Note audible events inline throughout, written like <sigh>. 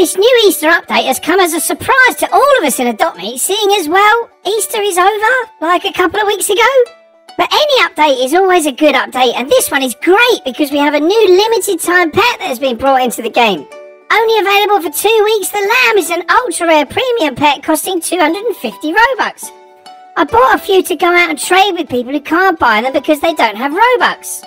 This new Easter update has come as a surprise to all of us in Adopt Me, seeing as well Easter is over, like a couple of weeks ago. But any update is always a good update, and this one is great because we have a new limited time pet that has been brought into the game. Only available for two weeks, the lamb is an ultra rare premium pet costing 250 Robux. I bought a few to go out and trade with people who can't buy them because they don't have Robux.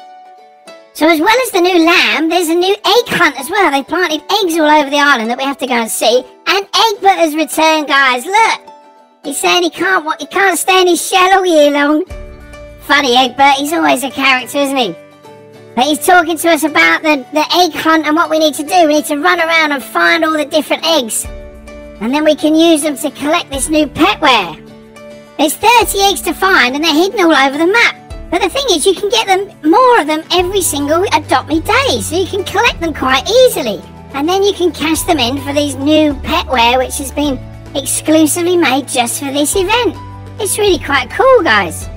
So as well as the new lamb, there's a new egg hunt as well. They planted eggs all over the island that we have to go and see. And Egbert has returned, guys. Look, he's saying he can't he can't stay in his shell all year long. Funny Egbert, he's always a character, isn't he? But he's talking to us about the, the egg hunt and what we need to do. We need to run around and find all the different eggs. And then we can use them to collect this new petware. There's 30 eggs to find and they're hidden all over the map. But the thing is, you can get them more of them every single Adopt Me day, so you can collect them quite easily. And then you can cash them in for these new petware, which has been exclusively made just for this event. It's really quite cool, guys.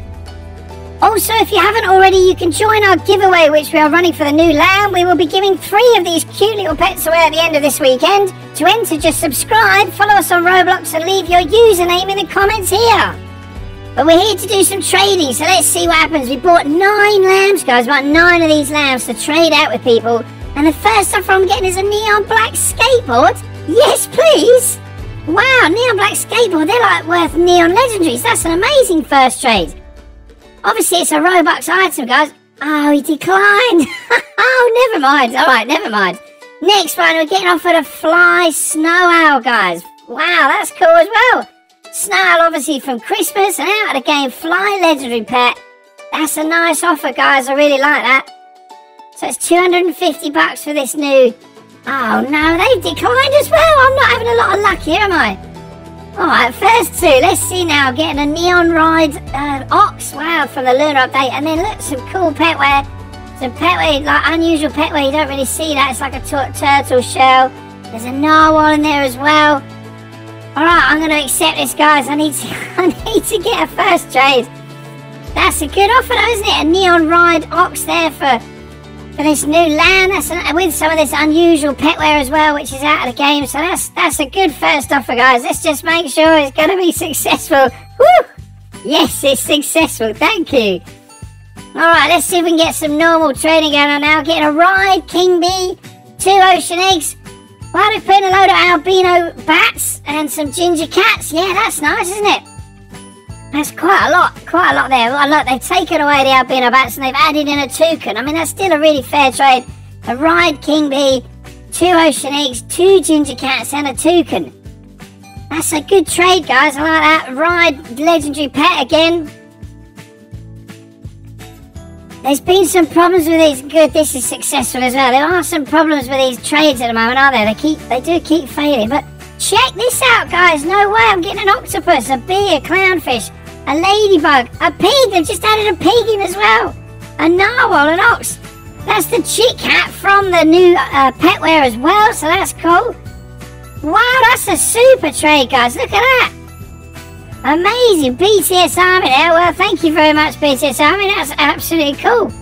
Also, if you haven't already, you can join our giveaway, which we are running for the new lamb. We will be giving three of these cute little pets away at the end of this weekend. To enter, just subscribe, follow us on Roblox, and leave your username in the comments here. But we're here to do some trading, so let's see what happens. We bought nine lambs, guys. Bought nine of these lambs to trade out with people. And the first offer I'm getting is a neon black skateboard. Yes, please. Wow, neon black skateboard. They're like worth neon legendaries. That's an amazing first trade. Obviously, it's a Robux item, guys. Oh, he declined. <laughs> oh, never mind. All right, never mind. Next one, we're getting offered a fly snow owl, guys. Wow, that's cool as well. Snow Owl obviously from Christmas and out of the game Fly Legendary Pet. That's a nice offer guys, I really like that. So it's 250 bucks for this new... Oh no, they've declined as well. I'm not having a lot of luck here, am I? Alright, first two. Let's see now. Getting a Neon Ride uh, Ox. Wow, from the Lunar Update. And then look, some cool petware. Some petware, like unusual petware. You don't really see that. It's like a turtle shell. There's a narwhal in there as well. Alright, I'm going to accept this, guys. I need to <laughs> I need to get a first trade. That's a good offer, though, isn't it? A Neon Ride Ox there for, for this new land. That's an, with some of this unusual petware as well, which is out of the game. So that's that's a good first offer, guys. Let's just make sure it's going to be successful. Woo! Yes, it's successful. Thank you. Alright, let's see if we can get some normal trading going on now. Getting a ride, King Bee, two ocean eggs, well, they've put in a load of albino bats and some ginger cats. Yeah, that's nice, isn't it? That's quite a lot, quite a lot there. Well, look, they've taken away the albino bats and they've added in a toucan. I mean, that's still a really fair trade. A ride king bee, two ocean eggs, two ginger cats, and a toucan. That's a good trade, guys. I like that. Ride legendary pet again. There's been some problems with these. Good, this is successful as well. There are some problems with these trades at the moment, are there? They keep, they do keep failing. But check this out, guys. No way. I'm getting an octopus, a bee, a clownfish, a ladybug, a pig. They've just added a pig in as well. A narwhal, an ox. That's the chick hat from the new uh, petware as well. So that's cool. Wow, that's a super trade, guys. Look at that. Amazing, BTS Army there. Well, thank you very much, BTS Army. That's absolutely cool.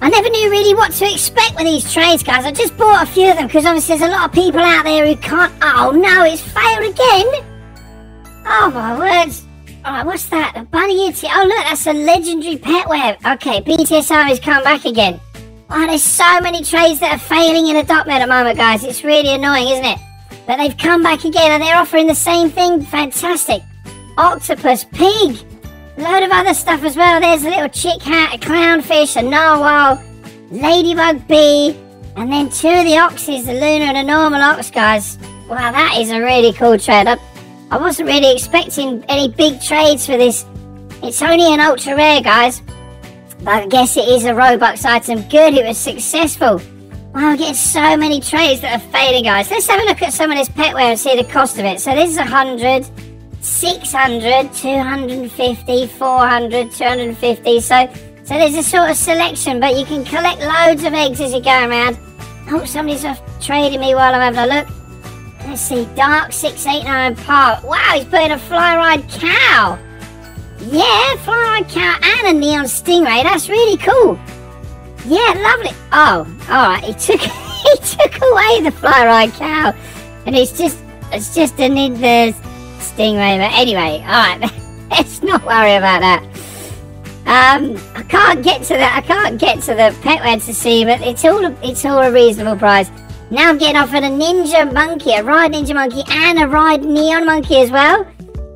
I never knew really what to expect with these trades, guys. I just bought a few of them because obviously there's a lot of people out there who can't. Oh no, it's failed again. Oh my words. Alright, what's that? A bunny itty. Oh look, that's a legendary pet web. Okay, BTS Army's come back again. Oh, there's so many trades that are failing in Adopt Me at the moment, guys. It's really annoying, isn't it? But they've come back again and they're offering the same thing. Fantastic octopus, pig, load of other stuff as well. There's a little chick hat, a clownfish, a narwhal, ladybug bee, and then two of the oxes, the lunar and the normal ox, guys. Wow, that is a really cool trade. I, I wasn't really expecting any big trades for this. It's only an ultra rare, guys. But I guess it is a Robux item. Good, it was successful. Wow, I'm getting so many trades that are fading, guys. Let's have a look at some of this petware and see the cost of it. So this is a 100 600, 250, 400, 250. So, so there's a sort of selection, but you can collect loads of eggs as you go around. Oh, somebody's off trading me while I'm having a look. Let's see, Dark 689 Park. Wow, he's putting a fly ride cow. Yeah, fly ride cow and a neon stingray. That's really cool. Yeah, lovely. Oh, all right. He took <laughs> he took away the fly ride cow. and it's just it's just a the stingray. But anyway, all right, <laughs> let's not worry about that. Um, I can't get to the I can't get to the Petway to see, but it's all a, it's all a reasonable price. Now I'm getting offered a ninja monkey, a ride ninja monkey, and a ride neon monkey as well.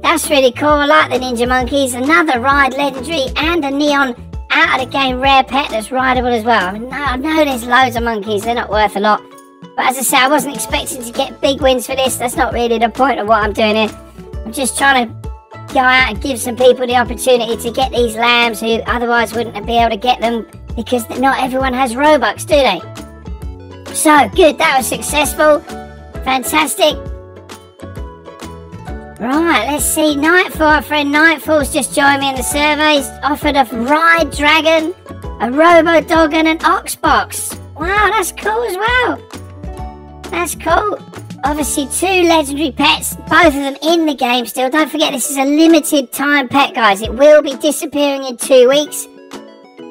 That's really cool. I like the ninja monkeys. Another ride legendary and a neon out of the game rare pet that's rideable as well. I, mean, I know there's loads of monkeys. They're not worth a lot. But as I say, I wasn't expecting to get big wins for this. That's not really the point of what I'm doing here. I'm just trying to go out and give some people the opportunity to get these lambs who otherwise wouldn't be able to get them because not everyone has Robux, do they? So, good, that was successful. Fantastic. Right, let's see. Nightfall, our friend Nightfall's just joined me in the surveys. Offered a ride dragon, a robo dog, and an ox box. Wow, that's cool as well. That's cool. Obviously, two legendary pets, both of them in the game still. Don't forget, this is a limited time pet, guys. It will be disappearing in two weeks.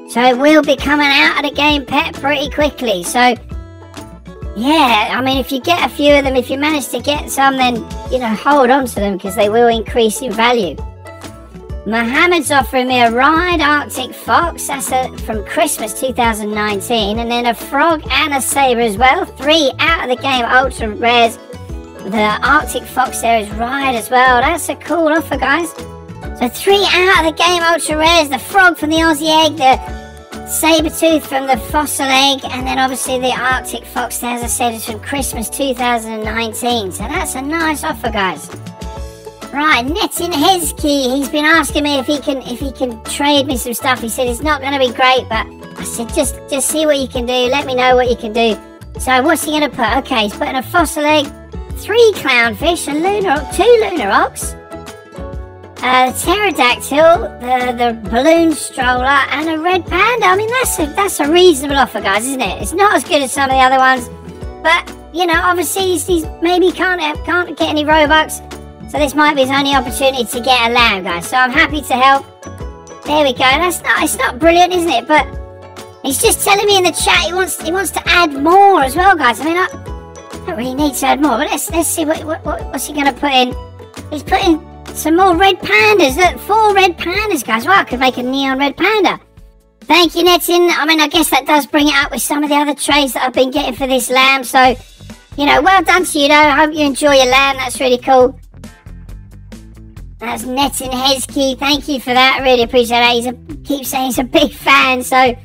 So it will be coming out of the game pet pretty quickly. So, yeah, I mean, if you get a few of them, if you manage to get some, then, you know, hold on to them because they will increase in value. Mohammed's offering me a Ride Arctic Fox, that's a, from Christmas 2019, and then a Frog and a Sabre as well. Three out of the game ultra rares. The Arctic Fox there is Ride as well. That's a cool offer, guys. So three out of the game ultra rares. The Frog from the Aussie Egg, the Saber Tooth from the Fossil Egg, and then obviously the Arctic Fox there, as I said, is from Christmas 2019. So that's a nice offer, guys. Right, Netin Hezki, he's been asking me if he can if he can trade me some stuff. He said it's not going to be great, but I said just just see what you can do. Let me know what you can do. So what's he going to put? Okay, he's putting a fossil egg, three clownfish, a lunar, two lunar ox, a pterodactyl, the the balloon stroller, and a red panda. I mean that's a that's a reasonable offer, guys, isn't it? It's not as good as some of the other ones, but you know obviously he's, he's maybe can't can't get any robux. So this might be his only opportunity to get a lamb, guys. So I'm happy to help. There we go. That's not it's not brilliant, isn't it? But he's just telling me in the chat he wants he wants to add more as well, guys. I mean I don't really need to add more, but let's let's see what, what, what what's he gonna put in. He's putting some more red pandas. Look, four red pandas, guys. Well, I could make a neon red panda. Thank you, Netin. I mean, I guess that does bring it up with some of the other trays that I've been getting for this lamb. So, you know, well done to you, though. I hope you enjoy your lamb. That's really cool. That's Netin Hezki. Thank you for that. Really appreciate that. He's a keep saying he's a big fan. So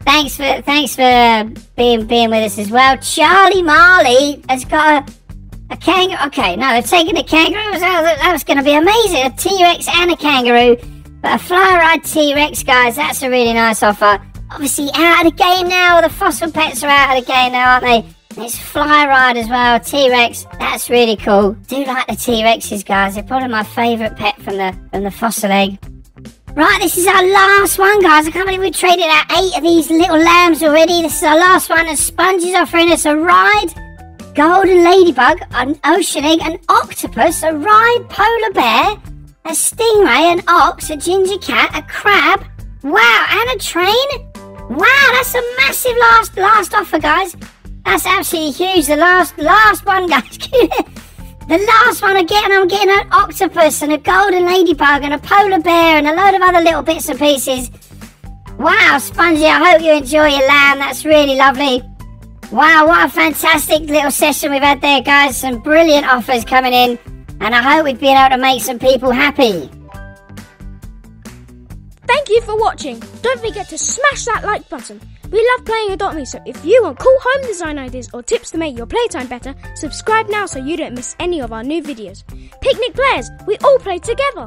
thanks for thanks for being being with us as well. Charlie Marley has got a a kangaroo. Okay, no, they're taking a kangaroo. That, that was going to be amazing. A T Rex and a kangaroo. But a fly ride T Rex, guys, that's a really nice offer. Obviously, out of the game now. The fossil pets are out of the game now, aren't they? It's Fly Ride as well, T-Rex. That's really cool. Do like the T-Rexes, guys. They're probably my favourite pet from the from the fossil egg. Right, this is our last one, guys. I can't believe we traded out eight of these little lambs already. This is our last one, and Sponge is offering us a ride, golden ladybug, an ocean egg, an octopus, a ride polar bear, a stingray, an ox, a ginger cat, a crab. Wow, and a train. Wow, that's a massive last last offer, guys. That's absolutely huge. The last last one, <laughs> guys. the last one again, I'm getting an octopus and a golden ladybug and a polar bear and a load of other little bits and pieces. Wow, Spongy, I hope you enjoy your lamb. That's really lovely. Wow, what a fantastic little session we've had there, guys. Some brilliant offers coming in. And I hope we've been able to make some people happy. Thank you for watching. Don't forget to smash that like button. We love playing Adopt Me, so if you want cool home design ideas or tips to make your playtime better, subscribe now so you don't miss any of our new videos. Picnic Players, we all play together.